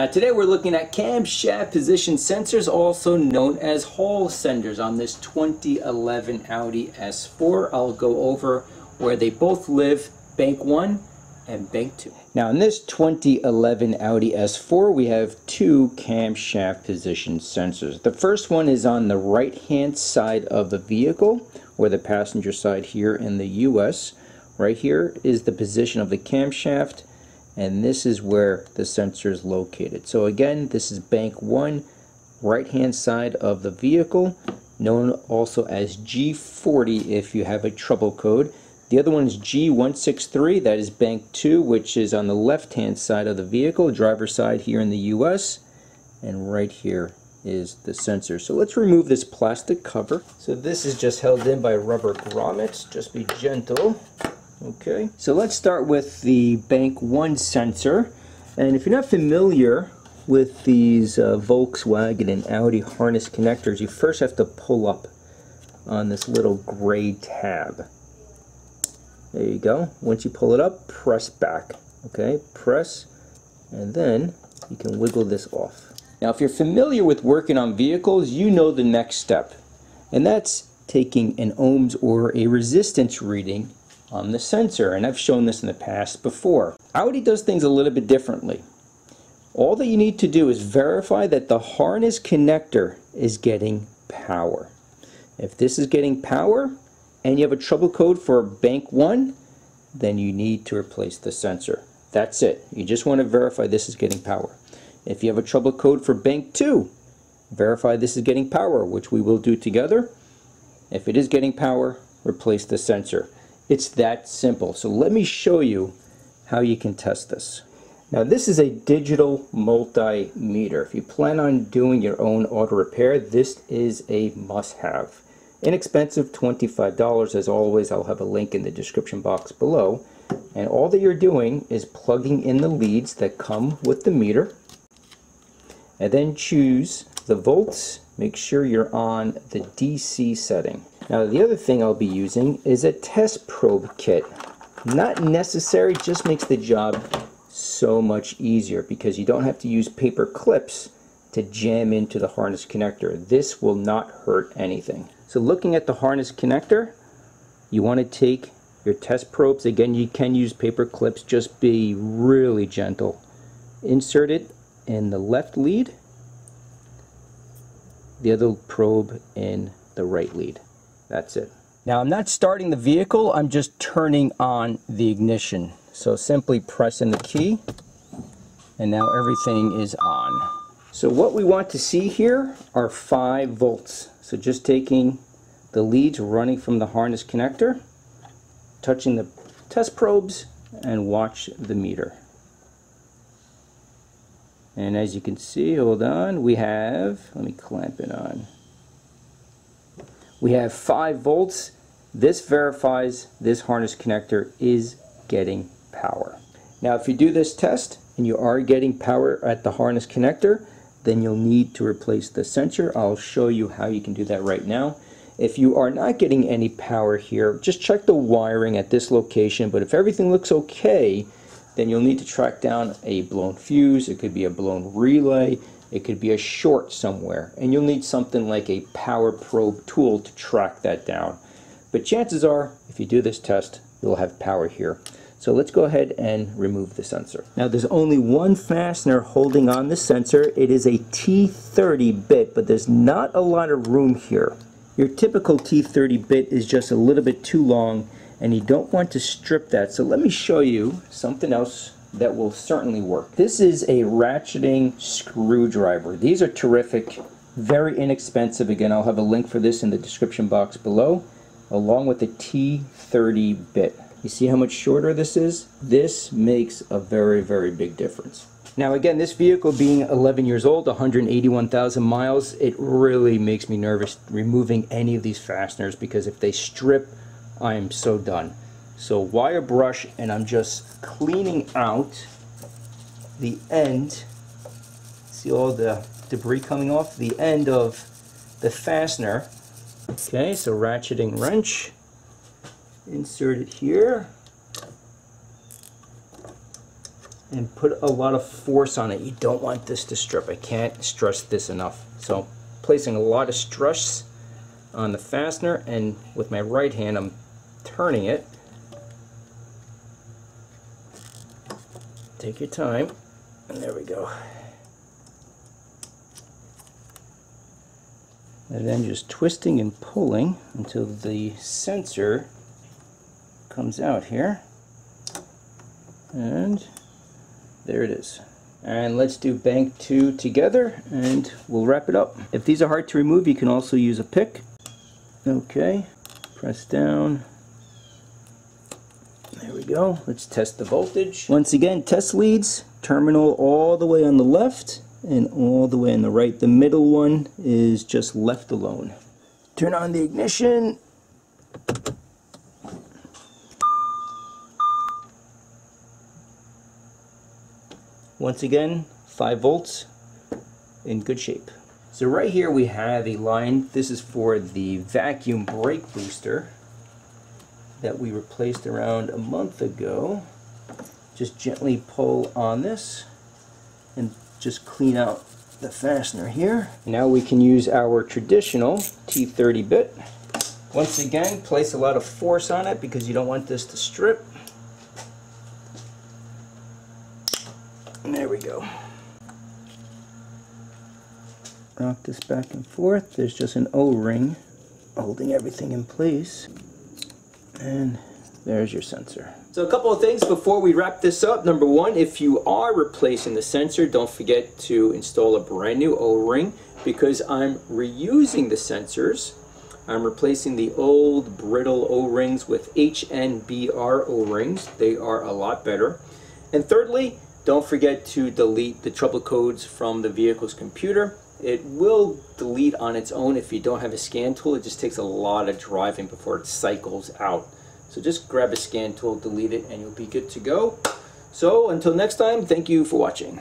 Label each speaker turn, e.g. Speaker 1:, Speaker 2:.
Speaker 1: Now today we're looking at camshaft position sensors, also known as Hall senders on this 2011 Audi S4. I'll go over where they both live, bank 1 and bank 2. Now in this 2011 Audi S4 we have two camshaft position sensors. The first one is on the right hand side of the vehicle or the passenger side here in the US. Right here is the position of the camshaft and this is where the sensor is located. So again, this is bank 1, right hand side of the vehicle, known also as G40 if you have a trouble code. The other one is G163, that is bank 2, which is on the left hand side of the vehicle, driver side here in the US, and right here is the sensor. So let's remove this plastic cover. So this is just held in by rubber grommets, just be gentle. Okay, so let's start with the Bank 1 sensor. And if you're not familiar with these uh, Volkswagen and Audi harness connectors, you first have to pull up on this little gray tab. There you go. Once you pull it up, press back. Okay, press, and then you can wiggle this off. Now, if you're familiar with working on vehicles, you know the next step, and that's taking an ohms or a resistance reading on the sensor, and I've shown this in the past before. Audi does things a little bit differently. All that you need to do is verify that the harness connector is getting power. If this is getting power and you have a trouble code for bank 1, then you need to replace the sensor. That's it. You just want to verify this is getting power. If you have a trouble code for bank 2, verify this is getting power, which we will do together. If it is getting power, replace the sensor. It's that simple. So let me show you how you can test this. Now this is a digital multimeter. If you plan on doing your own auto repair, this is a must-have. Inexpensive, $25 as always. I'll have a link in the description box below. And all that you're doing is plugging in the leads that come with the meter. And then choose the volts. Make sure you're on the DC setting. Now the other thing I'll be using is a test probe kit. Not necessary, just makes the job so much easier because you don't have to use paper clips to jam into the harness connector. This will not hurt anything. So looking at the harness connector, you want to take your test probes. Again, you can use paper clips, just be really gentle. Insert it in the left lead, the other probe in the right lead. That's it. Now I'm not starting the vehicle, I'm just turning on the ignition. So simply press in the key and now everything is on. So what we want to see here are 5 volts. So just taking the leads running from the harness connector, touching the test probes, and watch the meter. And as you can see, hold on, we have, let me clamp it on. We have 5 volts. This verifies this harness connector is getting power. Now if you do this test and you are getting power at the harness connector, then you'll need to replace the sensor. I'll show you how you can do that right now. If you are not getting any power here, just check the wiring at this location, but if everything looks okay, then you'll need to track down a blown fuse, it could be a blown relay, it could be a short somewhere, and you'll need something like a power probe tool to track that down. But chances are, if you do this test, you'll have power here. So let's go ahead and remove the sensor. Now there's only one fastener holding on the sensor. It is a T30 bit, but there's not a lot of room here. Your typical T30 bit is just a little bit too long and you don't want to strip that. So let me show you something else that will certainly work. This is a ratcheting screwdriver. These are terrific, very inexpensive. Again, I'll have a link for this in the description box below, along with the T30 bit. You see how much shorter this is? This makes a very, very big difference. Now again, this vehicle being 11 years old, 181,000 miles, it really makes me nervous removing any of these fasteners because if they strip, I am so done. So wire brush and I'm just cleaning out the end. See all the debris coming off? The end of the fastener. Okay, so ratcheting wrench. Insert it here. and put a lot of force on it. You don't want this to strip. I can't stress this enough. So placing a lot of stress on the fastener and with my right hand I'm turning it. Take your time and there we go. And then just twisting and pulling until the sensor comes out here. And there it is. And let's do bank two together and we'll wrap it up. If these are hard to remove, you can also use a pick. Okay, press down. There we go. Let's test the voltage. Once again, test leads, terminal all the way on the left and all the way on the right. The middle one is just left alone. Turn on the ignition. Once again, 5 volts in good shape. So right here we have a line, this is for the vacuum brake booster that we replaced around a month ago. Just gently pull on this and just clean out the fastener here. Now we can use our traditional T30 bit. Once again, place a lot of force on it because you don't want this to strip. There we go. Rock this back and forth. There's just an O-ring holding everything in place. And there's your sensor. So a couple of things before we wrap this up. Number one, if you are replacing the sensor, don't forget to install a brand new O-ring because I'm reusing the sensors. I'm replacing the old brittle O-rings with HNBR O-rings. They are a lot better. And thirdly, don't forget to delete the trouble codes from the vehicle's computer. It will delete on its own if you don't have a scan tool. It just takes a lot of driving before it cycles out. So just grab a scan tool, delete it, and you'll be good to go. So until next time, thank you for watching.